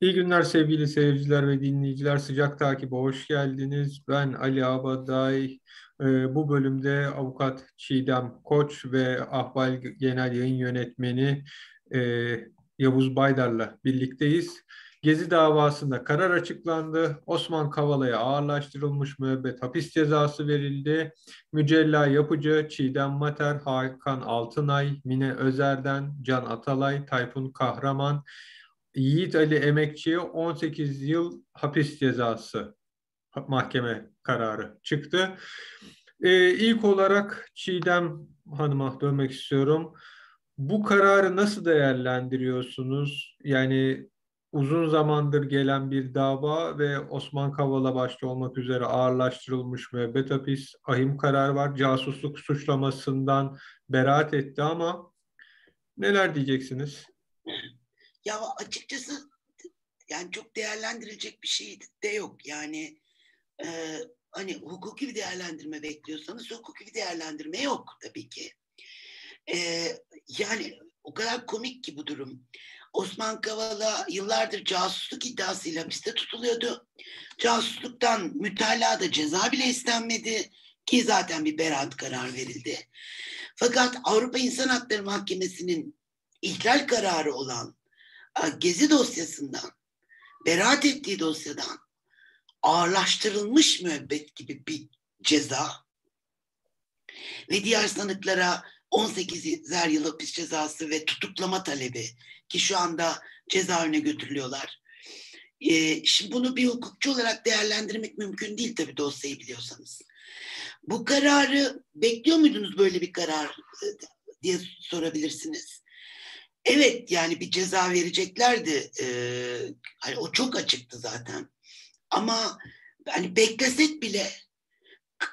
İyi günler sevgili seyirciler ve dinleyiciler. Sıcak takibe hoş geldiniz. Ben Ali Abaday. Ee, bu bölümde avukat Çiğdem Koç ve Ahval Genel Yayın Yönetmeni e, Yavuz Baydar'la birlikteyiz. Gezi davasında karar açıklandı. Osman Kavala'ya ağırlaştırılmış müebbet hapis cezası verildi. Mücella Yapıcı, Çiğdem Mater, Hakan Altınay, Mine Özer'den, Can Atalay, Tayfun Kahraman, Yiğit Ali Emekçi'ye 18 yıl hapis cezası mahkeme kararı çıktı. Ee, ilk olarak Çiğdem Hanım'a dönmek istiyorum. Bu kararı nasıl değerlendiriyorsunuz? Yani uzun zamandır gelen bir dava ve Osman Kavala başta olmak üzere ağırlaştırılmış müebbet hapis, ahim karar var. Casusluk suçlamasından beraat etti ama neler diyeceksiniz? Ya açıkçası yani çok değerlendirilecek bir şey de yok. Yani e, hani hukuki bir değerlendirme bekliyorsanız hukuki bir değerlendirme yok tabii ki. E, yani o kadar komik ki bu durum. Osman Kavala yıllardır casusluk iddiasıyla hapiste tutuluyordu. Casusluktan mütalaa ceza bile istenmedi ki zaten bir beraat karar verildi. Fakat Avrupa İnsan Hakları Mahkemesi'nin ihlal kararı olan Gezi dosyasından, beraat ettiği dosyadan ağırlaştırılmış müebbet gibi bir ceza ve diğer sanıklara 18 yıl hapis cezası ve tutuklama talebi ki şu anda cezaevine götürülüyorlar. Ee, şimdi bunu bir hukukçu olarak değerlendirmek mümkün değil tabii dosyayı biliyorsanız. Bu kararı bekliyor muydunuz böyle bir karar e, diye sorabilirsiniz. Evet yani bir ceza vereceklerdi. Ee, hani o çok açıktı zaten. Ama hani beklesek bile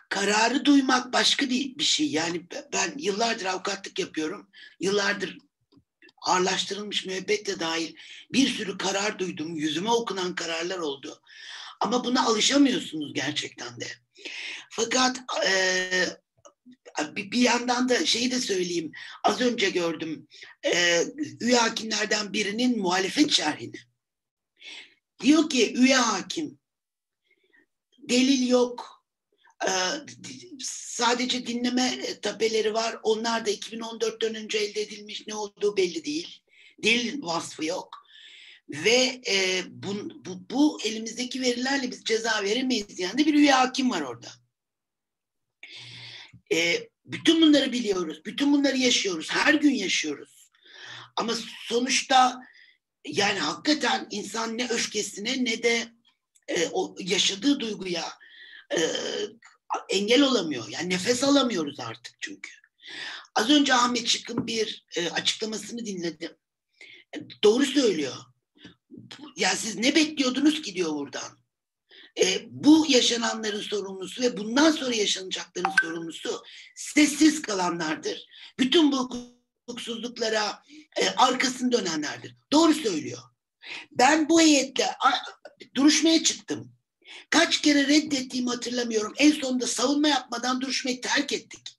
kararı duymak başka bir, bir şey. Yani ben yıllardır avukatlık yapıyorum. Yıllardır ağırlaştırılmış müebbetle dahil bir sürü karar duydum. Yüzüme okunan kararlar oldu. Ama buna alışamıyorsunuz gerçekten de. Fakat e, bir yandan da şeyi de söyleyeyim. Az önce gördüm. E, üye hakimlerden birinin muhalefet şerhini. Diyor ki üye hakim delil yok. E, sadece dinleme tapeleri var. Onlar da 2014'ten önce elde edilmiş ne olduğu belli değil. Delil vasfı yok. Ve e, bu, bu, bu elimizdeki verilerle biz ceza veremeyiz diyen de bir üye hakim var orada. E, bütün bunları biliyoruz. Bütün bunları yaşıyoruz. Her gün yaşıyoruz. Ama sonuçta yani hakikaten insan ne öfkesine ne de e, o yaşadığı duyguya e, engel olamıyor. Yani nefes alamıyoruz artık çünkü. Az önce Ahmet Çık'ın bir e, açıklamasını dinledim. E, doğru söylüyor. Ya siz ne bekliyordunuz ki diyor buradan e, bu yaşananların sorumlusu ve bundan sonra yaşanacakların sorumlusu sessiz kalanlardır. Bütün bu hukuksuzluklara e, arkasını dönenlerdir. Doğru söylüyor. Ben bu heyetle a, duruşmaya çıktım. Kaç kere reddettiğimi hatırlamıyorum. En sonunda savunma yapmadan duruşmayı terk ettik.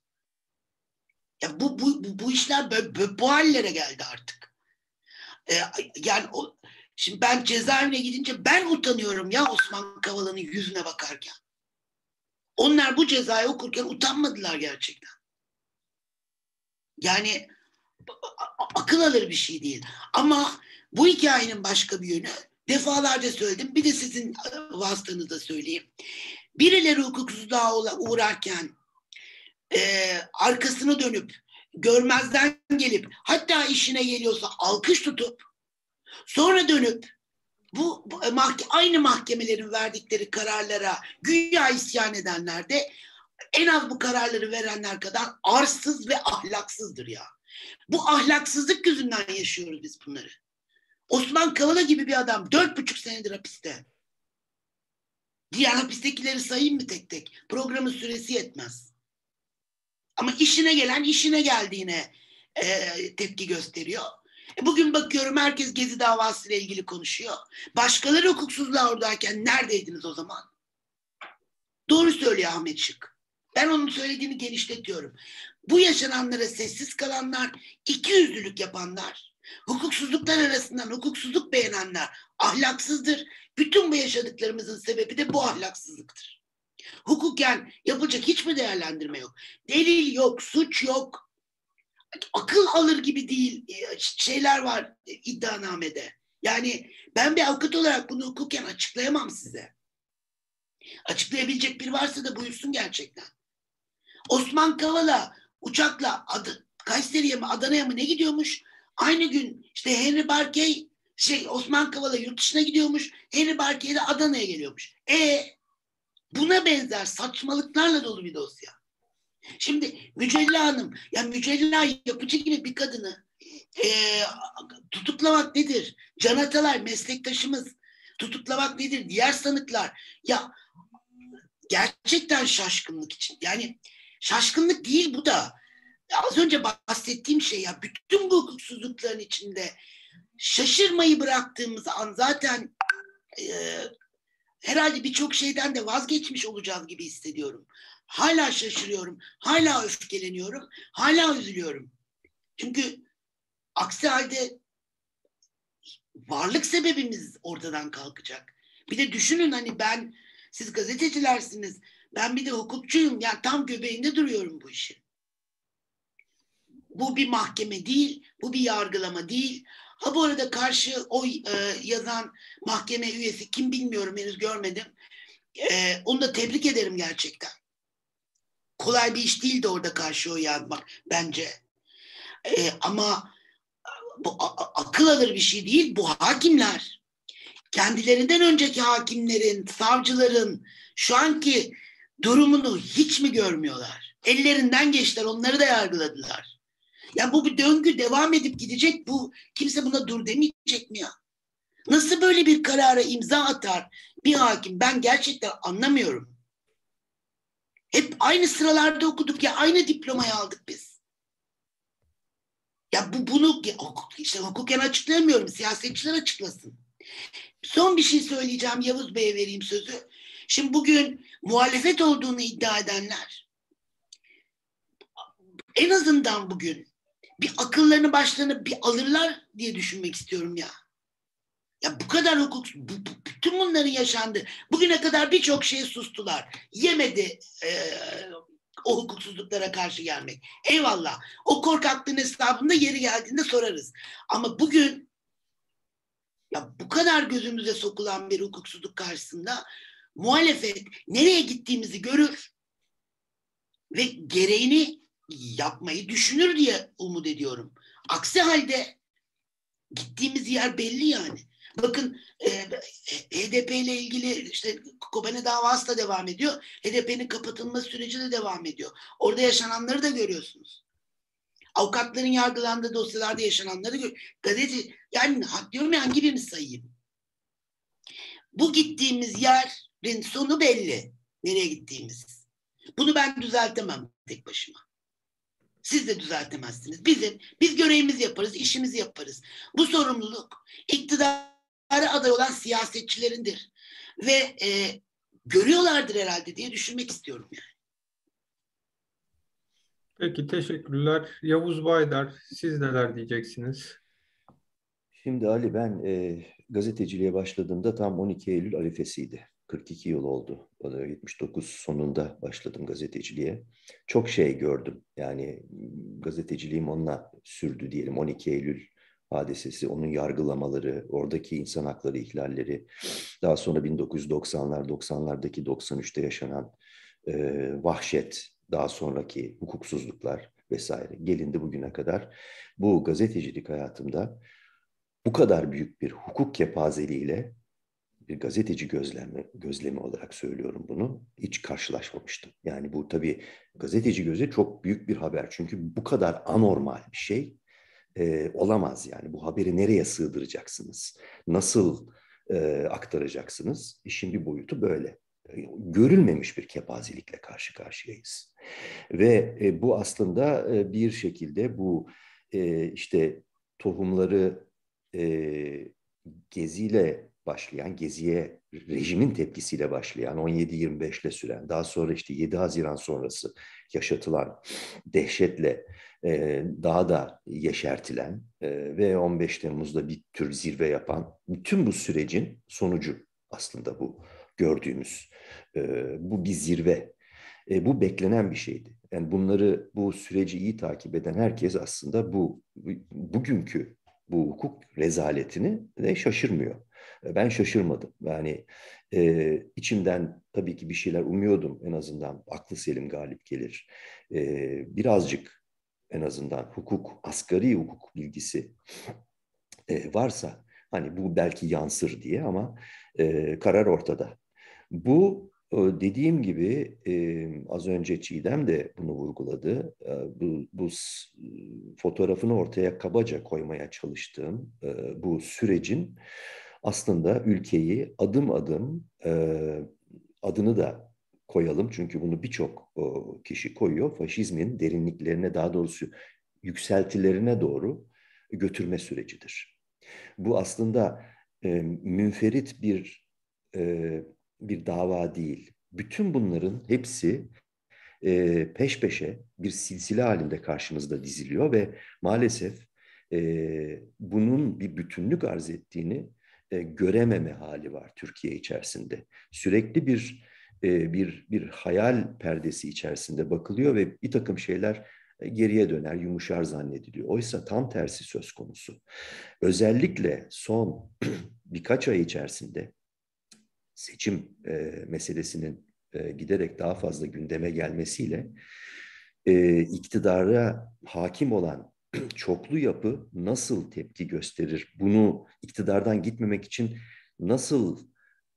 Ya bu bu bu, bu işler böyle, bu hallere geldi artık. Ee, yani o, Şimdi ben cezaevine gidince ben utanıyorum ya Osman Kavala'nın yüzüne bakarken. Onlar bu cezayı okurken utanmadılar gerçekten. Yani akıl alır bir şey değil. Ama bu hikayenin başka bir yönü defalarca söyledim. Bir de sizin e, vasıtanızda söyleyeyim. Birileri hukuksuzluğa uğrarken e, arkasını dönüp görmezden gelip hatta işine geliyorsa alkış tutup Sonra dönüp bu, bu e, mahke, aynı mahkemelerin verdikleri kararlara güya isyan edenler de en az bu kararları verenler kadar arsız ve ahlaksızdır ya. Bu ahlaksızlık yüzünden yaşıyoruz biz bunları. Osman Kavala gibi bir adam dört buçuk senedir hapiste. Diğer hapistekileri sayayım mı tek tek? Programın süresi yetmez. Ama işine gelen işine geldiğine e, tepki gösteriyor. E bugün bakıyorum herkes Gezi davası ile ilgili konuşuyor. Başkaları hukuksuzluğa oradayken neredeydiniz o zaman? Doğru söylüyor Ahmet Şık. Ben onun söylediğini genişletiyorum. Bu yaşananlara sessiz kalanlar, iki yüzlülük yapanlar, Hukuksuzluklar arasından hukuksuzluk beğenenler ahlaksızdır. Bütün bu yaşadıklarımızın sebebi de bu ahlaksızlıktır. Hukuken yapılacak hiçbir değerlendirme yok. Delil yok, suç yok. Akıl alır gibi değil şeyler var iddianamede. Yani ben bir avukat olarak bunu hukuken açıklayamam size. Açıklayabilecek biri varsa da buyursun gerçekten. Osman Kavala uçakla adı, Kayseri'ye mi Adana'ya mı ne gidiyormuş? Aynı gün işte Henry Barkey şey Osman Kavala yurt dışına gidiyormuş. Henry Barkey de Adana'ya geliyormuş. E buna benzer saçmalıklarla dolu bir dosya. Şimdi Mücella Hanım, ya Mücella yapıcı gibi bir kadını e, tutuklamak nedir? Can Atalay meslektaşımız tutuklamak nedir? Diğer sanıklar. Ya gerçekten şaşkınlık için. Yani şaşkınlık değil bu da. Az önce bahsettiğim şey ya bütün bu hukuksuzlukların içinde şaşırmayı bıraktığımız an zaten e, herhalde birçok şeyden de vazgeçmiş olacağız gibi hissediyorum. Hala şaşırıyorum, hala öfkeleniyorum, hala üzülüyorum. Çünkü aksi halde varlık sebebimiz ortadan kalkacak. Bir de düşünün hani ben, siz gazetecilersiniz, ben bir de hukukçuyum. Yani tam göbeğinde duruyorum bu işin. Bu bir mahkeme değil, bu bir yargılama değil. Ha bu arada karşı oy e, yazan mahkeme üyesi kim bilmiyorum henüz görmedim. E, onu da tebrik ederim gerçekten. Kolay bir iş değil de orada karşı oy yazmak bence. E, ama bu akıl alır bir şey değil. Bu hakimler kendilerinden önceki hakimlerin, savcıların şu anki durumunu hiç mi görmüyorlar? Ellerinden geçtiler, onları da yargıladılar. Ya bu bir döngü devam edip gidecek. Bu kimse buna dur demeyecek mi ya? Nasıl böyle bir karara imza atar bir hakim? Ben gerçekten anlamıyorum. Hep aynı sıralarda okuduk ya aynı diplomayı aldık biz. Ya bu bunu işte hukuken açıklayamıyorum. Siyasetçiler açıklasın. Son bir şey söyleyeceğim. Yavuz Bey'e vereyim sözü. Şimdi bugün muhalefet olduğunu iddia edenler en azından bugün bir akıllarını başlarına bir alırlar diye düşünmek istiyorum ya. Ya bu kadar hukuk, bu, bütün bunların yaşandı. Bugüne kadar birçok şey sustular. Yemedi e, o hukuksuzluklara karşı gelmek. Eyvallah. O korkaklığın hesabında yeri geldiğinde sorarız. Ama bugün ya bu kadar gözümüze sokulan bir hukuksuzluk karşısında muhalefet nereye gittiğimizi görür ve gereğini yapmayı düşünür diye umut ediyorum. Aksi halde gittiğimiz yer belli yani. Bakın e, HDP ile ilgili işte Kobane davası da devam ediyor. HDP'nin kapatılma süreci de devam ediyor. Orada yaşananları da görüyorsunuz. Avukatların yargılandığı dosyalarda yaşananları gör. Gazeteci yani diyorum ya hangi birini sayayım? Bu gittiğimiz yerin sonu belli. Nereye gittiğimiz. Bunu ben düzeltemem tek başıma. Siz de düzeltemezsiniz. Bizim, biz görevimizi yaparız, işimizi yaparız. Bu sorumluluk iktidara aday olan siyasetçilerindir. Ve e, görüyorlardır herhalde diye düşünmek istiyorum yani. Peki teşekkürler. Yavuz Baydar siz neler diyeceksiniz? Şimdi Ali ben e, gazeteciliğe başladığımda tam 12 Eylül arifesiydi. 42 yıl oldu. 79 sonunda başladım gazeteciliğe. Çok şey gördüm. Yani gazeteciliğim onunla sürdü diyelim. 12 Eylül hadisesi, onun yargılamaları, oradaki insan hakları ihlalleri, daha sonra 1990'lar, 90'lardaki 93'te yaşanan e, vahşet, daha sonraki hukuksuzluklar vesaire gelindi bugüne kadar. Bu gazetecilik hayatımda bu kadar büyük bir hukuk kepazeliğiyle bir gazeteci gözlemi, gözlemi olarak söylüyorum bunu. Hiç karşılaşmamıştım. Yani bu tabii gazeteci gözü çok büyük bir haber. Çünkü bu kadar anormal bir şey e, olamaz yani. Bu haberi nereye sığdıracaksınız? Nasıl e, aktaracaksınız? İşin bir boyutu böyle. Görülmemiş bir kepazelikle karşı karşıyayız. Ve e, bu aslında e, bir şekilde bu e, işte tohumları e, geziyle başlayan, Gezi'ye rejimin tepkisiyle başlayan, 17-25 ile süren, daha sonra işte 7 Haziran sonrası yaşatılan dehşetle e, daha da yeşertilen e, ve 15 Temmuz'da bir tür zirve yapan bütün bu sürecin sonucu aslında bu gördüğümüz. E, bu bir zirve. E, bu beklenen bir şeydi. Yani bunları, bu süreci iyi takip eden herkes aslında bu bugünkü bu hukuk rezaletini de şaşırmıyor. E, ben şaşırmadım. Yani e, içimden tabii ki bir şeyler umuyordum en azından aklı selim galip gelir. E, birazcık en azından hukuk, asgari hukuk bilgisi e, varsa hani bu belki yansır diye ama e, karar ortada. Bu dediğim gibi e, az önce Çiğdem de bunu vurguladı. E, bu, bu fotoğrafını ortaya kabaca koymaya çalıştığım e, bu sürecin aslında ülkeyi adım adım e, adını da koyalım çünkü bunu birçok kişi koyuyor. Faşizmin derinliklerine daha doğrusu yükseltilerine doğru götürme sürecidir. Bu aslında e, münferit bir e, bir dava değil. Bütün bunların hepsi e, peş peşe bir silsile halinde karşımızda diziliyor ve maalesef e, bunun bir bütünlük arz ettiğini e, görememe hali var Türkiye içerisinde. Sürekli bir e, bir bir hayal perdesi içerisinde bakılıyor ve bir takım şeyler e, geriye döner, yumuşar zannediliyor. Oysa tam tersi söz konusu. Özellikle son birkaç ay içerisinde seçim e, meselesinin e, giderek daha fazla gündeme gelmesiyle e, iktidara hakim olan çoklu yapı nasıl tepki gösterir? Bunu iktidardan gitmemek için nasıl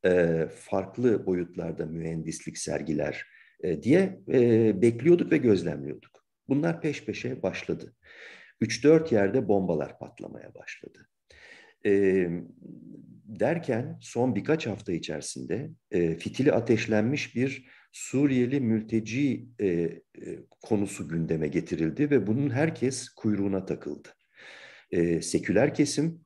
e, farklı boyutlarda mühendislik sergiler e, diye e, bekliyorduk ve gözlemliyorduk. Bunlar peş peşe başladı. 3-4 yerde bombalar patlamaya başladı. E, derken son birkaç hafta içerisinde e, fitili ateşlenmiş bir Suriyeli mülteci e, e, konusu gündeme getirildi ve bunun herkes kuyruğuna takıldı. E, seküler kesim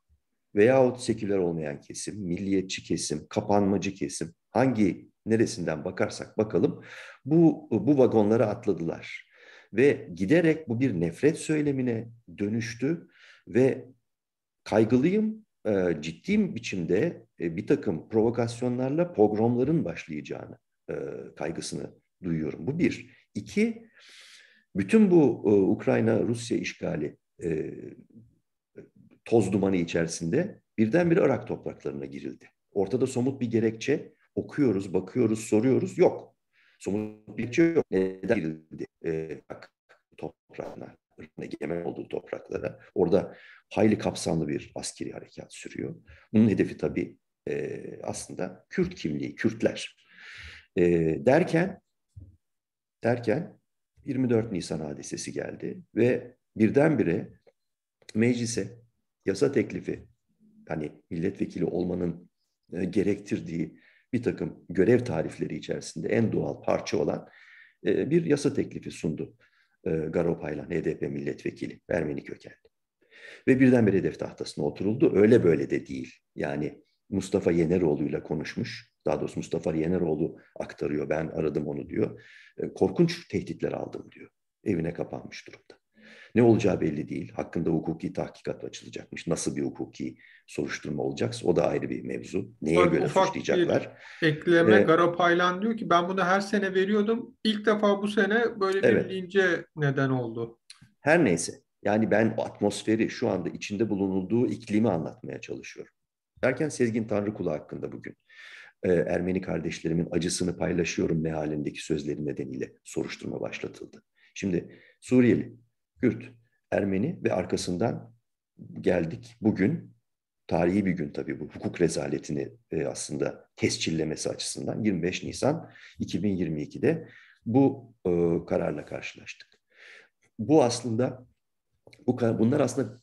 veyahut seküler olmayan kesim, milliyetçi kesim, kapanmacı kesim hangi neresinden bakarsak bakalım bu bu vagonlara atladılar ve giderek bu bir nefret söylemine dönüştü ve kaygılıyım e, ciddi biçimde e, bir takım provokasyonlarla pogromların başlayacağını e, kaygısını duyuyorum. Bu bir. İki, bütün bu Ukrayna-Rusya işgali toz dumanı içerisinde birdenbire Irak topraklarına girildi. Ortada somut bir gerekçe okuyoruz, bakıyoruz, soruyoruz. Yok. Somut bir gerekçe yok. Neden girildi Irak toprağına? egemen olduğu topraklara. Orada hayli kapsamlı bir askeri harekat sürüyor. Bunun hedefi tabii e, aslında Kürt kimliği, Kürtler. E, derken derken 24 Nisan hadisesi geldi ve birdenbire meclise yasa teklifi hani milletvekili olmanın e, gerektirdiği bir takım görev tarifleri içerisinde en doğal parça olan e, bir yasa teklifi sundu e, Garo Paylan, HDP milletvekili, Ermeni kökenli. Ve birdenbire hedef tahtasına oturuldu. Öyle böyle de değil. Yani Mustafa Yeneroğlu'yla konuşmuş. Daha doğrusu Mustafa Yeneroğlu aktarıyor. Ben aradım onu diyor. E, korkunç tehditler aldım diyor. Evine kapanmış durumda. Ne olacağı belli değil. Hakkında hukuki tahkikat açılacakmış. Nasıl bir hukuki soruşturma olacaksa o da ayrı bir mevzu. Neye Bak, göre suçlayacaklar? ekleme ee, Garapaylan diyor ki ben bunu her sene veriyordum. İlk defa bu sene böyle bir evet. lince neden oldu. Her neyse. Yani ben atmosferi şu anda içinde bulunulduğu iklimi anlatmaya çalışıyorum. Derken Sezgin Tanrıkulu hakkında bugün e, Ermeni kardeşlerimin acısını paylaşıyorum mehalindeki sözleri nedeniyle soruşturma başlatıldı. Şimdi Suriyeli, Kürt, Ermeni ve arkasından geldik bugün tarihi bir gün tabii bu hukuk rezaletini e, aslında tescillemesi açısından 25 Nisan 2022'de bu e, kararla karşılaştık. Bu aslında bu bunlar aslında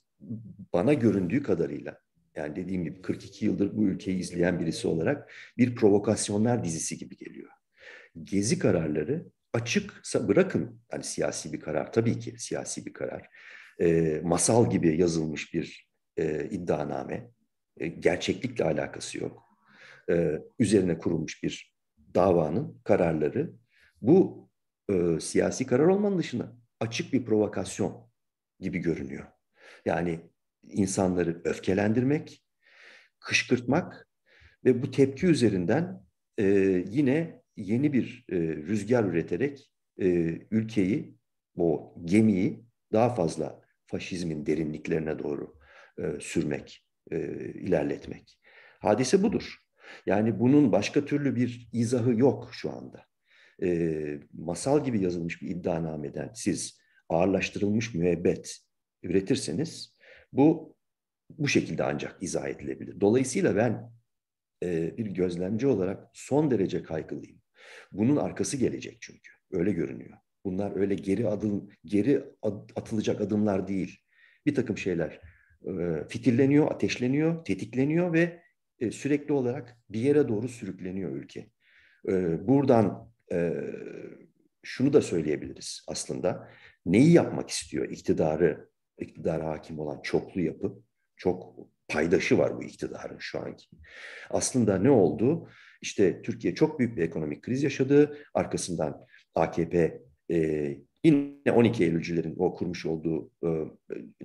bana göründüğü kadarıyla yani dediğim gibi 42 yıldır bu ülkeyi izleyen birisi olarak bir provokasyonlar dizisi gibi geliyor. Gezi kararları açıksa bırakın hani siyasi bir karar tabii ki siyasi bir karar. E, masal gibi yazılmış bir e, iddianame. E, gerçeklikle alakası yok. e, üzerine kurulmuş bir davanın kararları bu e, siyasi karar olmanın dışında açık bir provokasyon gibi görünüyor. Yani insanları öfkelendirmek, kışkırtmak ve bu tepki üzerinden e, yine yeni bir e, rüzgar üreterek e, ülkeyi, o gemiyi daha fazla faşizmin derinliklerine doğru e, sürmek, e, ilerletmek. Hadise budur. Yani bunun başka türlü bir izahı yok şu anda. E, masal gibi yazılmış bir iddianameden siz ağırlaştırılmış müebbet üretirseniz bu bu şekilde ancak izah edilebilir. Dolayısıyla ben e, bir gözlemci olarak son derece kaygılıyım. Bunun arkası gelecek çünkü. Öyle görünüyor. Bunlar öyle geri adım geri atılacak adımlar değil. Bir takım şeyler e, fitilleniyor, ateşleniyor, tetikleniyor ve e, sürekli olarak bir yere doğru sürükleniyor ülke. E, buradan e, şunu da söyleyebiliriz aslında. Neyi yapmak istiyor iktidarı, iktidara hakim olan çoklu yapı? Çok paydaşı var bu iktidarın şu anki. Aslında ne oldu? İşte Türkiye çok büyük bir ekonomik kriz yaşadı. Arkasından AKP e, yine 12 Eylülcülerin o kurmuş olduğu e,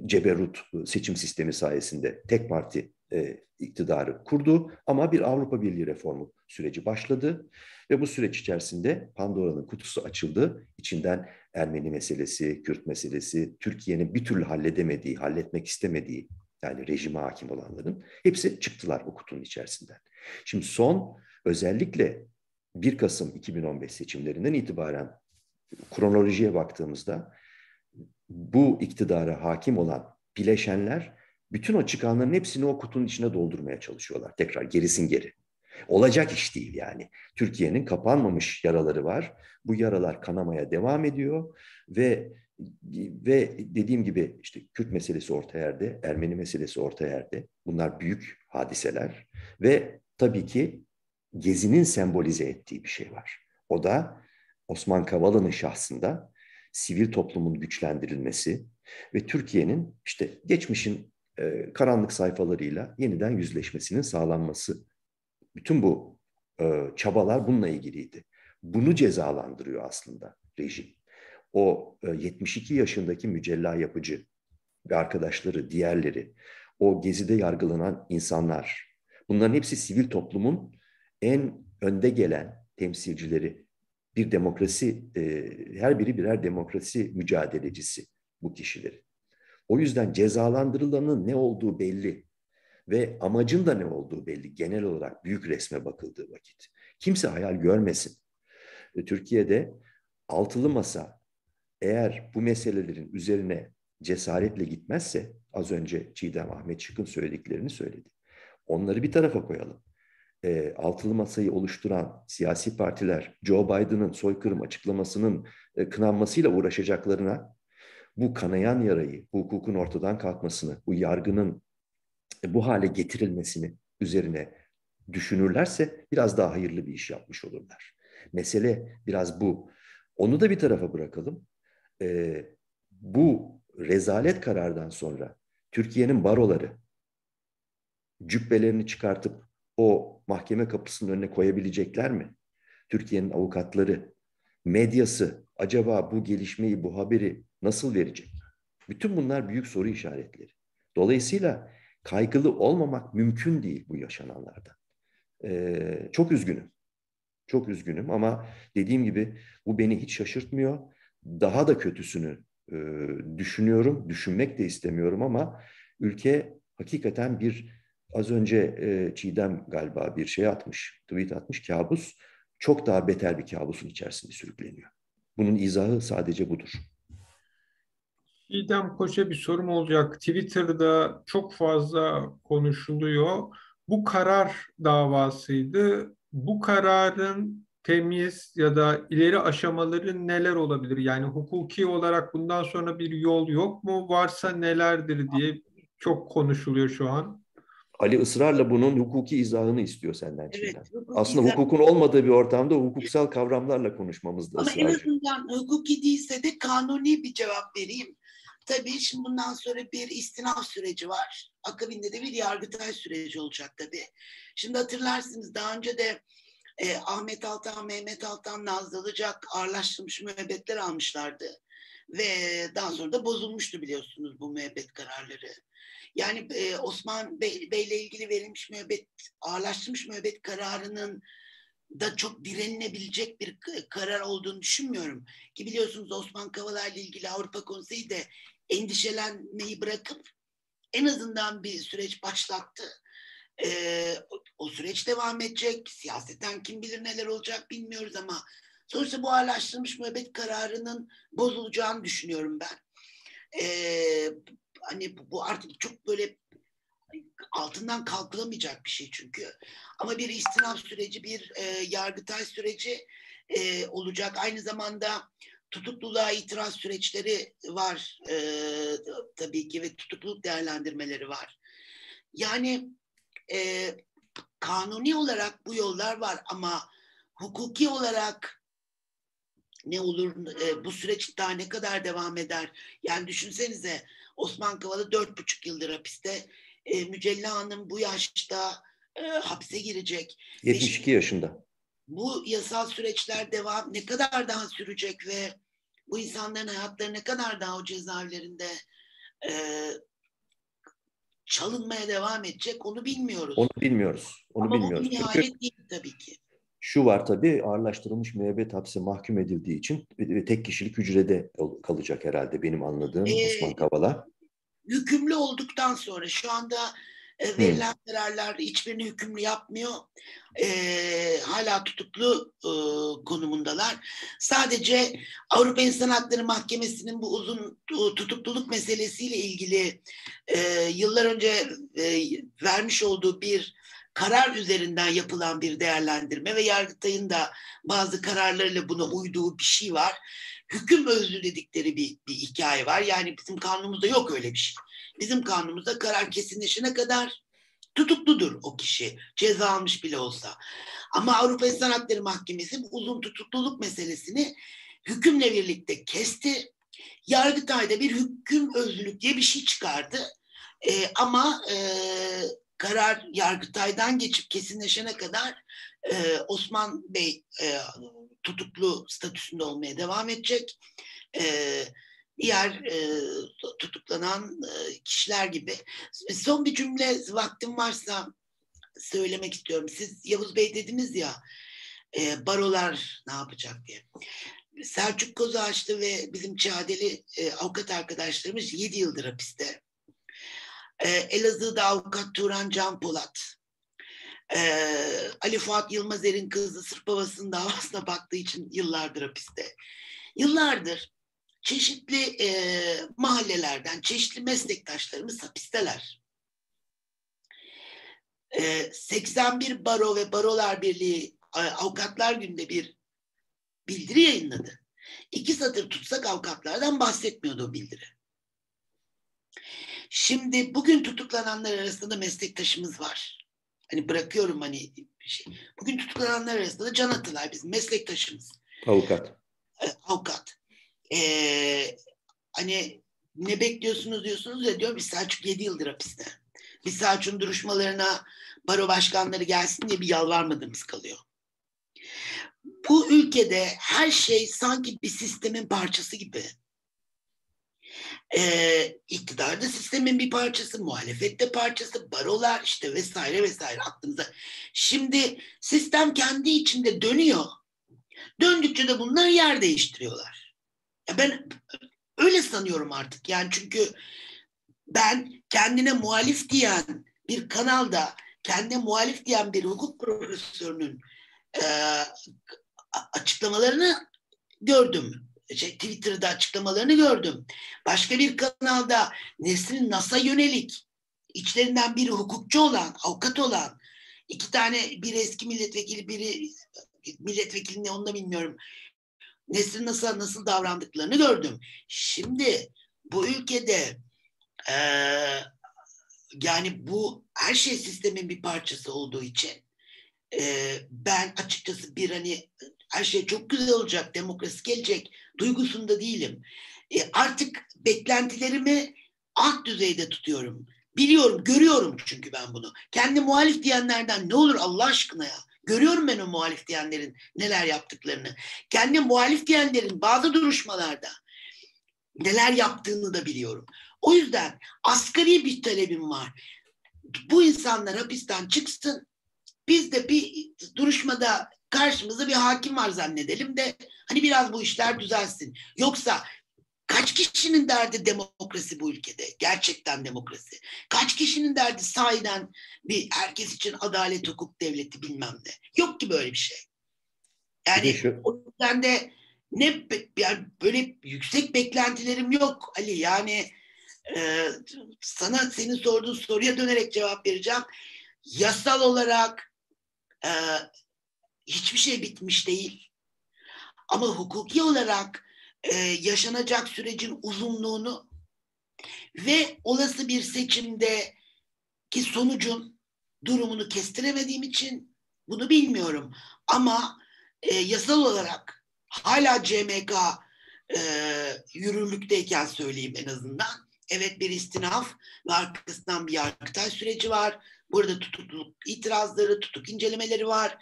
ceberut seçim sistemi sayesinde tek parti e, iktidarı kurdu ama bir Avrupa Birliği reformu süreci başladı ve bu süreç içerisinde Pandora'nın kutusu açıldı. İçinden Ermeni meselesi, Kürt meselesi, Türkiye'nin bir türlü halledemediği, halletmek istemediği yani rejime hakim olanların hepsi çıktılar o kutunun içerisinden. Şimdi son özellikle 1 Kasım 2015 seçimlerinden itibaren kronolojiye baktığımızda bu iktidara hakim olan bileşenler bütün o çıkanların hepsini o kutunun içine doldurmaya çalışıyorlar. Tekrar gerisin geri. Olacak iş değil yani. Türkiye'nin kapanmamış yaraları var. Bu yaralar kanamaya devam ediyor ve ve dediğim gibi işte Kürt meselesi orta yerde, Ermeni meselesi orta yerde. Bunlar büyük hadiseler ve tabii ki Gezi'nin sembolize ettiği bir şey var. O da Osman Kavala'nın şahsında sivil toplumun güçlendirilmesi ve Türkiye'nin işte geçmişin karanlık sayfalarıyla yeniden yüzleşmesinin sağlanması. Bütün bu e, çabalar bununla ilgiliydi. Bunu cezalandırıyor aslında rejim. O e, 72 yaşındaki mücella yapıcı ve arkadaşları, diğerleri, o gezide yargılanan insanlar, bunların hepsi sivil toplumun en önde gelen temsilcileri, bir demokrasi, e, her biri birer demokrasi mücadelecisi bu kişileri. O yüzden cezalandırılanın ne olduğu belli ve amacın da ne olduğu belli genel olarak büyük resme bakıldığı vakit. Kimse hayal görmesin. E, Türkiye'de altılı masa eğer bu meselelerin üzerine cesaretle gitmezse az önce Çiğdem Ahmet Çıkın söylediklerini söyledi. Onları bir tarafa koyalım e, altılı masayı oluşturan siyasi partiler Joe Biden'ın soykırım açıklamasının e, kınanmasıyla uğraşacaklarına bu kanayan yarayı, bu hukukun ortadan kalkmasını, bu yargının bu hale getirilmesini üzerine düşünürlerse biraz daha hayırlı bir iş yapmış olurlar. Mesele biraz bu. Onu da bir tarafa bırakalım. E, bu rezalet karardan sonra Türkiye'nin baroları cübbelerini çıkartıp o mahkeme kapısının önüne koyabilecekler mi? Türkiye'nin avukatları, medyası acaba bu gelişmeyi, bu haberi nasıl verecek? Bütün bunlar büyük soru işaretleri. Dolayısıyla kaygılı olmamak mümkün değil bu yaşananlardan. Ee, çok üzgünüm. Çok üzgünüm ama dediğim gibi bu beni hiç şaşırtmıyor. Daha da kötüsünü e, düşünüyorum, düşünmek de istemiyorum ama ülke hakikaten bir Az önce e, Çiğdem galiba bir şey atmış, tweet atmış, kabus. Çok daha beter bir kabusun içerisinde sürükleniyor. Bunun izahı sadece budur. Çiğdem Koç'a bir sorum olacak. Twitter'da çok fazla konuşuluyor. Bu karar davasıydı. Bu kararın temiz ya da ileri aşamaları neler olabilir? Yani hukuki olarak bundan sonra bir yol yok mu? Varsa nelerdir diye çok konuşuluyor şu an. Ali ısrarla bunun hukuki izahını istiyor senden evet, Aslında izah... hukukun olmadığı bir ortamda hukuksal kavramlarla konuşmamız da Ama en azından hukuki değilse de kanuni bir cevap vereyim. Tabii şimdi bundan sonra bir istinaf süreci var. Akabinde de bir yargıtay süreci olacak tabii. Şimdi hatırlarsınız daha önce de e, Ahmet Altan, Mehmet Altan, Nazlı Ilıcak ağırlaştırılmış müebbetler almışlardı. Ve daha sonra da bozulmuştu biliyorsunuz bu müebbet kararları. Yani e, Osman Bey, Bey'le ilgili verilmiş müebbet, ağırlaştırılmış müebbet kararının da çok direnilebilecek bir karar olduğunu düşünmüyorum. Ki biliyorsunuz Osman Kavala ile ilgili Avrupa Konseyi de endişelenmeyi bırakıp en azından bir süreç başlattı. Ee, o süreç devam edecek. Siyaseten kim bilir neler olacak bilmiyoruz ama sonuçta bu ağırlaştırılmış müebbet kararının bozulacağını düşünüyorum ben. Ee, hani bu artık çok böyle altından kalkılamayacak bir şey çünkü. Ama bir istinaf süreci, bir e, yargıtay süreci e, olacak. Aynı zamanda tutukluluğa itiraz süreçleri var e, tabii ki ve tutukluluk değerlendirmeleri var. Yani e, kanuni olarak bu yollar var ama hukuki olarak ne olur e, bu süreç daha ne kadar devam eder? Yani düşünsenize Osman Kavala dört buçuk yıldır hapiste. E, Mücella Hanım bu yaşta e, hapse girecek. 72 yaşında. Bu yasal süreçler devam ne kadar daha sürecek ve bu insanların hayatları ne kadar daha o cezaevlerinde e, çalınmaya devam edecek onu bilmiyoruz. Onu bilmiyoruz. Onu Ama bilmiyoruz. bu nihayet değil tabii ki. Şu var tabii ağırlaştırılmış müebbet hapse mahkum edildiği için tek kişilik hücrede kalacak herhalde benim anladığım ee, Osman Kavala. Hükümlü olduktan sonra şu anda e, verilen kararlar hiçbirini hükümlü yapmıyor. E, hala tutuklu e, konumundalar. Sadece Avrupa İnsan Hakları Mahkemesi'nin bu uzun tutukluluk meselesiyle ilgili e, yıllar önce e, vermiş olduğu bir karar üzerinden yapılan bir değerlendirme ve Yargıtay'ın da bazı kararlarıyla buna uyduğu bir şey var. Hüküm özlü dedikleri bir, bir hikaye var. Yani bizim kanunumuzda yok öyle bir şey. Bizim kanunumuzda karar kesinleşene kadar tutukludur o kişi. Ceza almış bile olsa. Ama Avrupa İnsan Hakları Mahkemesi bu uzun tutukluluk meselesini hükümle birlikte kesti. Yargıtay'da bir hüküm özlülük diye bir şey çıkardı. Ee, ama e, karar Yargıtay'dan geçip kesinleşene kadar e, Osman Bey e, tutuklu statüsünde olmaya devam edecek. E, diğer e, tutuklanan e, kişiler gibi. Son bir cümle vaktim varsa söylemek istiyorum. Siz Yavuz Bey dediniz ya e, barolar ne yapacak diye. Selçuk Kozağaçlı ve bizim Çadeli e, avukat arkadaşlarımız 7 yıldır hapiste. E, Elazığ'da avukat Turan Can Polat. E, Ali Fuat Yılmazer'in kızı sırf babasının davasına baktığı için yıllardır hapiste. Yıllardır çeşitli e, mahallelerden çeşitli meslektaşlarımız hapisteler. E, 81 Baro ve Barolar Birliği Avukatlar Günü'nde bir bildiri yayınladı. İki satır tutsak avukatlardan bahsetmiyordu o bildiri. Şimdi bugün tutuklananlar arasında meslektaşımız var. Hani bırakıyorum hani bir şey. Bugün tutuklananlar arasında da Can Atılay bizim meslektaşımız. Avukat. E, avukat. E, hani ne bekliyorsunuz diyorsunuz ya diyor biz Selçuk 7 yıldır hapiste. Biz Selçuk'un duruşmalarına baro başkanları gelsin diye bir yalvarmadığımız kalıyor. Bu ülkede her şey sanki bir sistemin parçası gibi e, iktidar da sistemin bir parçası, muhalefet de parçası, barolar işte vesaire vesaire aklınıza. Şimdi sistem kendi içinde dönüyor. Döndükçe de bunlar yer değiştiriyorlar. Ben öyle sanıyorum artık yani çünkü ben kendine muhalif diyen bir kanalda kendine muhalif diyen bir hukuk profesörünün e, açıklamalarını gördüm şey, Twitter'da açıklamalarını gördüm. Başka bir kanalda Nesrin Nas'a yönelik içlerinden biri hukukçu olan, avukat olan iki tane bir eski milletvekili biri milletvekili ne onu da bilmiyorum. Nesrin Nas'a nasıl davrandıklarını gördüm. Şimdi bu ülkede e, yani bu her şey sistemin bir parçası olduğu için e, ben açıkçası bir hani her şey çok güzel olacak, demokrasi gelecek duygusunda değilim. E, artık beklentilerimi alt düzeyde tutuyorum. Biliyorum, görüyorum çünkü ben bunu. Kendi muhalif diyenlerden ne olur Allah aşkına ya. Görüyorum ben o muhalif diyenlerin neler yaptıklarını. Kendi muhalif diyenlerin bazı duruşmalarda neler yaptığını da biliyorum. O yüzden asgari bir talebim var. Bu insanlar hapisten çıksın. Biz de bir duruşmada karşımızda bir hakim var zannedelim de hani biraz bu işler düzelsin. Yoksa Kaç kişinin derdi demokrasi bu ülkede? Gerçekten demokrasi. Kaç kişinin derdi sahiden bir herkes için adalet, hukuk devleti bilmem ne. Yok ki böyle bir şey. Yani şu... o yüzden de ne yani böyle yüksek beklentilerim yok Ali. Yani e, sana senin sorduğun soruya dönerek cevap vereceğim. Yasal olarak e, hiçbir şey bitmiş değil. Ama hukuki olarak e, yaşanacak sürecin uzunluğunu ve olası bir seçimde ki sonucun durumunu kestiremediğim için bunu bilmiyorum. Ama e, yasal olarak hala CMK e, yürürlükteyken söyleyeyim en azından. Evet bir istinaf ve arkasından bir yargıtay süreci var. Burada tutukluluk itirazları, tutuk incelemeleri var.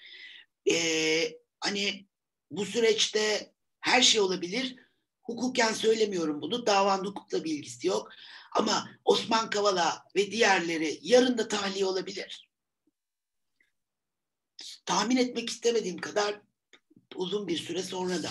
Ee, hani bu süreçte her şey olabilir Hukuken söylemiyorum bunu. Davanın hukukla bir ilgisi yok. Ama Osman Kavala ve diğerleri yarın da tahliye olabilir. Tahmin etmek istemediğim kadar uzun bir süre sonra da.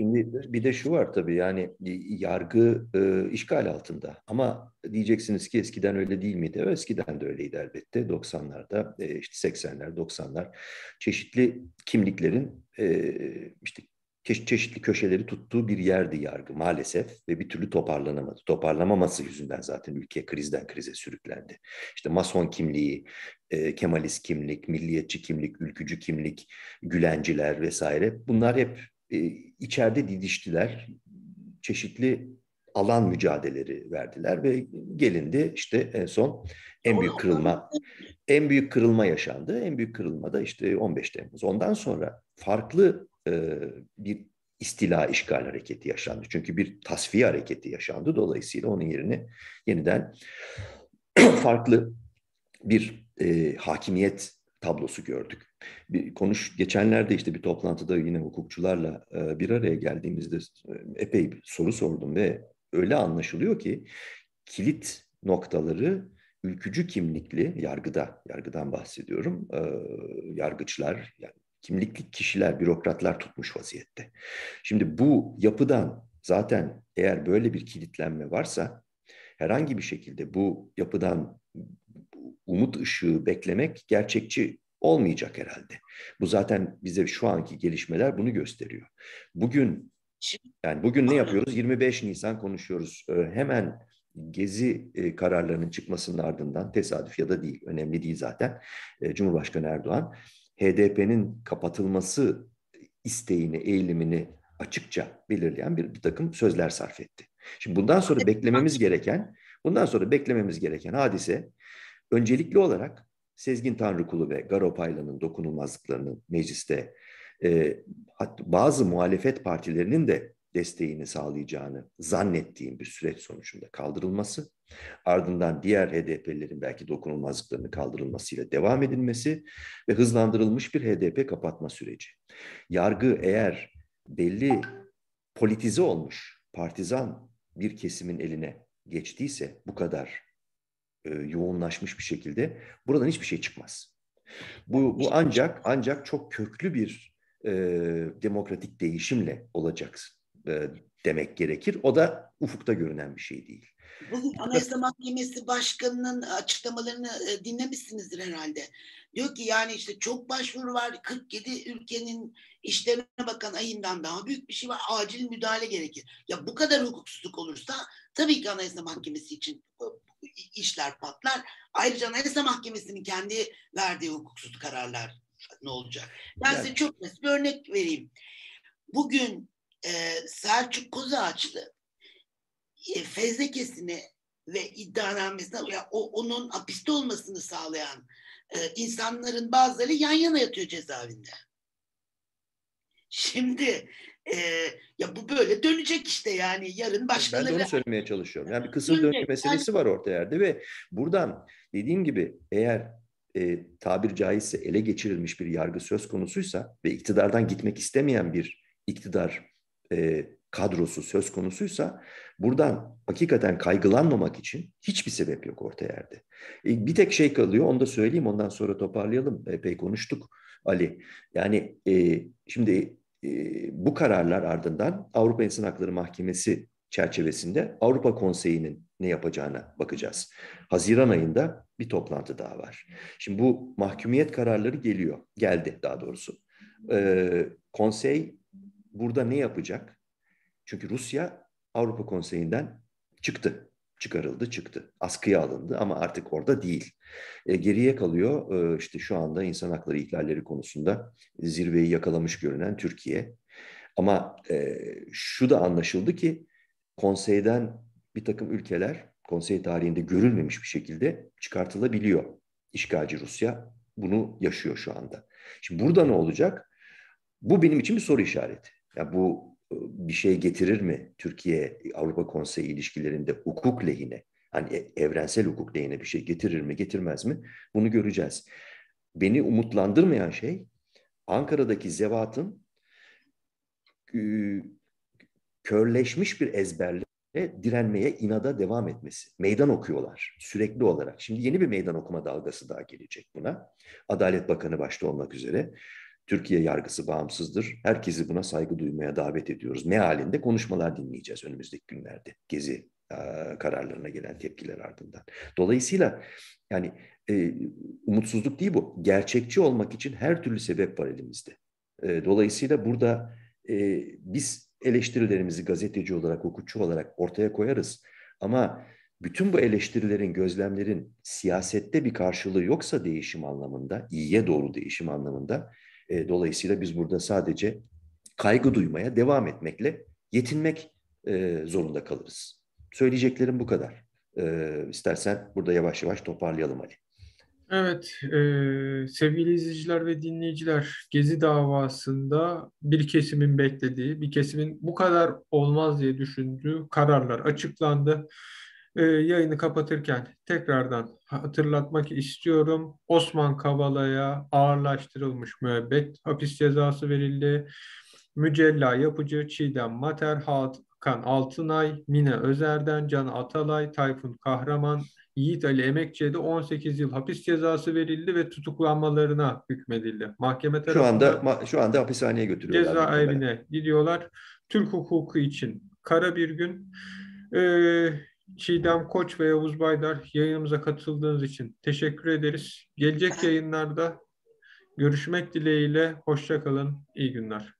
Şimdi bir de şu var tabii yani yargı e, işgal altında ama diyeceksiniz ki eskiden öyle değil miydi? Eskiden de öyleydi elbette 90'larda e, işte 80'ler 90'lar çeşitli kimliklerin e, işte çeşitli köşeleri tuttuğu bir yerdi yargı maalesef ve bir türlü toparlanamadı. Toparlamaması yüzünden zaten ülke krizden krize sürüklendi. İşte mason kimliği, e, Kemalist kimlik, milliyetçi kimlik, ülkücü kimlik, Gülenciler vesaire bunlar hep e, içeride didiştiler. Çeşitli alan mücadeleleri verdiler ve gelindi işte en son en büyük kırılma en büyük kırılma yaşandı. En büyük kırılma da işte 15 Temmuz. Ondan sonra farklı bir istila işgal hareketi yaşandı. Çünkü bir tasfiye hareketi yaşandı. Dolayısıyla onun yerine yeniden farklı bir e, hakimiyet tablosu gördük. Bir konuş geçenlerde işte bir toplantıda yine hukukçularla e, bir araya geldiğimizde e, epey bir soru sordum ve öyle anlaşılıyor ki kilit noktaları ülkücü kimlikli yargıda, yargıdan bahsediyorum, e, yargıçlar, yani kimlikli kişiler, bürokratlar tutmuş vaziyette. Şimdi bu yapıdan zaten eğer böyle bir kilitlenme varsa herhangi bir şekilde bu yapıdan umut ışığı beklemek gerçekçi olmayacak herhalde. Bu zaten bize şu anki gelişmeler bunu gösteriyor. Bugün yani bugün ne yapıyoruz? 25 Nisan konuşuyoruz. Ee, hemen gezi e, kararlarının çıkmasının ardından tesadüf ya da değil, önemli değil zaten. E, Cumhurbaşkanı Erdoğan HDP'nin kapatılması isteğini, eğilimini açıkça belirleyen bir, bir takım sözler sarf etti. Şimdi bundan sonra beklememiz gereken, bundan sonra beklememiz gereken hadise öncelikli olarak Sezgin Tanrıkulu ve Garo Paylan'ın dokunulmazlıklarının mecliste e, bazı muhalefet partilerinin de desteğini sağlayacağını zannettiğim bir süreç sonucunda kaldırılması, ardından diğer HDP'lerin belki dokunulmazlıklarını kaldırılmasıyla devam edilmesi ve hızlandırılmış bir HDP kapatma süreci. Yargı eğer belli politize olmuş, partizan bir kesimin eline geçtiyse bu kadar e, yoğunlaşmış bir şekilde buradan hiçbir şey çıkmaz. Bu, bu ancak ancak çok köklü bir e, demokratik değişimle olacak e, demek gerekir. O da ufukta görünen bir şey değil. Bugün Anayasa Mahkemesi Başkanı'nın açıklamalarını e, dinlemişsinizdir herhalde. Diyor ki yani işte çok başvuru var. 47 ülkenin işlerine bakan ayından daha büyük bir şey var. Acil müdahale gerekir. Ya bu kadar hukuksuzluk olursa tabii ki Anayasa Mahkemesi için işler patlar. Ayrıca Anayasa Mahkemesi'nin kendi verdiği hukuksuz kararlar ne olacak? Ben yani. size çok basit bir örnek vereyim. Bugün e, Selçuk Kozağaçlı e, fezlekesini ve iddianamesine ya, o, onun hapiste olmasını sağlayan e, insanların bazıları yan yana yatıyor cezaevinde. Şimdi e, ya bu böyle dönecek işte yani yarın başkaları... Ben de onu söylemeye çalışıyorum. Yani bir kısır döngü meselesi var orta yerde ve buradan dediğim gibi eğer e, tabir caizse ele geçirilmiş bir yargı söz konusuysa ve iktidardan gitmek istemeyen bir iktidar e, kadrosu söz konusuysa buradan hakikaten kaygılanmamak için hiçbir sebep yok orta yerde. E, bir tek şey kalıyor onu da söyleyeyim ondan sonra toparlayalım. Epey konuştuk Ali. Yani e, şimdi e, bu kararlar ardından Avrupa İnsan Hakları Mahkemesi çerçevesinde Avrupa Konseyi'nin ne yapacağına bakacağız. Haziran ayında bir toplantı daha var. Şimdi bu mahkumiyet kararları geliyor, geldi daha doğrusu. Ee, konsey burada ne yapacak? Çünkü Rusya Avrupa Konseyi'nden çıktı, çıkarıldı, çıktı. Askıya alındı ama artık orada değil. E, geriye kalıyor e, işte şu anda insan hakları ihlalleri konusunda zirveyi yakalamış görünen Türkiye. Ama e, şu da anlaşıldı ki konseyden bir takım ülkeler konsey tarihinde görülmemiş bir şekilde çıkartılabiliyor. İşgalci Rusya bunu yaşıyor şu anda. Şimdi burada ne olacak? Bu benim için bir soru işareti. Ya bu e, bir şey getirir mi Türkiye Avrupa Konseyi ilişkilerinde hukuk lehine? Hani e, evrensel hukuk lehine bir şey getirir mi, getirmez mi? Bunu göreceğiz. Beni umutlandırmayan şey Ankara'daki zevatın körleşmiş bir ezberle direnmeye, inada devam etmesi. Meydan okuyorlar sürekli olarak. Şimdi yeni bir meydan okuma dalgası daha gelecek buna. Adalet Bakanı başta olmak üzere. Türkiye yargısı bağımsızdır. Herkesi buna saygı duymaya davet ediyoruz. Mealinde konuşmalar dinleyeceğiz önümüzdeki günlerde. Gezi kararlarına gelen tepkiler ardından. Dolayısıyla yani e, umutsuzluk değil bu. Gerçekçi olmak için her türlü sebep var elimizde. E, dolayısıyla burada e, biz eleştirilerimizi gazeteci olarak, hukukçu olarak ortaya koyarız. Ama bütün bu eleştirilerin, gözlemlerin siyasette bir karşılığı yoksa değişim anlamında, iyiye doğru değişim anlamında, e, dolayısıyla biz burada sadece kaygı duymaya devam etmekle yetinmek e, zorunda kalırız. Söyleyeceklerim bu kadar. E, istersen burada yavaş yavaş toparlayalım Ali. Evet, e, sevgili izleyiciler ve dinleyiciler, Gezi davasında bir kesimin beklediği, bir kesimin bu kadar olmaz diye düşündüğü kararlar açıklandı. E, yayını kapatırken tekrardan hatırlatmak istiyorum. Osman Kavala'ya ağırlaştırılmış müebbet hapis cezası verildi. Mücella Yapıcı, Çiğdem Mater, Hakan Altınay, Mine Özer'den, Can Atalay, Tayfun Kahraman, Yiğit Ali Emekçi'ye de 18 yıl hapis cezası verildi ve tutuklanmalarına hükmedildi. Mahkeme tarafından şu anda şu anda hapishaneye götürüyorlar. Cezaevine gidiyorlar. Türk hukuku için kara bir gün. Ee, Çiğdem Koç ve Yavuz Baydar yayınımıza katıldığınız için teşekkür ederiz. Gelecek yayınlarda görüşmek dileğiyle. Hoşçakalın. İyi günler.